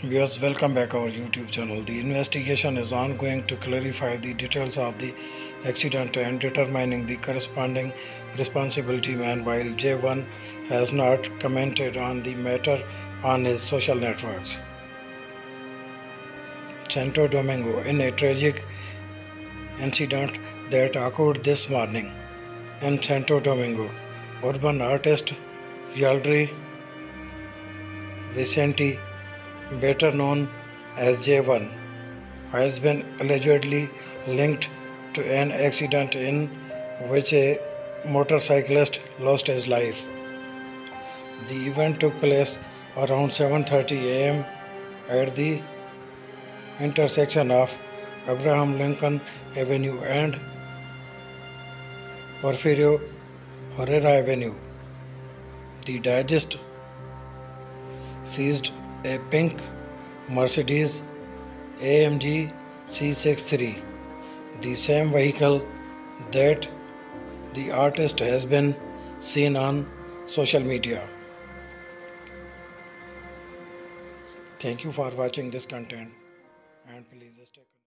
Viewers, welcome back our YouTube channel. The investigation is ongoing to clarify the details of the accident and determining the corresponding responsibility man while Jey One has not commented on the matter on his social networks. Santo Domingo in a tragic incident that occurred this morning in Santo Domingo. Urban artist Yeldry Vicente better known as Jey One, has been allegedly linked to an accident in which a motorcyclist lost his life. The event took place around 7:30 a.m. at the intersection of Abraham Lincoln Avenue and Porfirio Herrera Avenue. The DIGESETT seized a pink Mercedes AMG C63, the same vehicle that the artist has been seen on social media. Thank you for watching this content and please stay.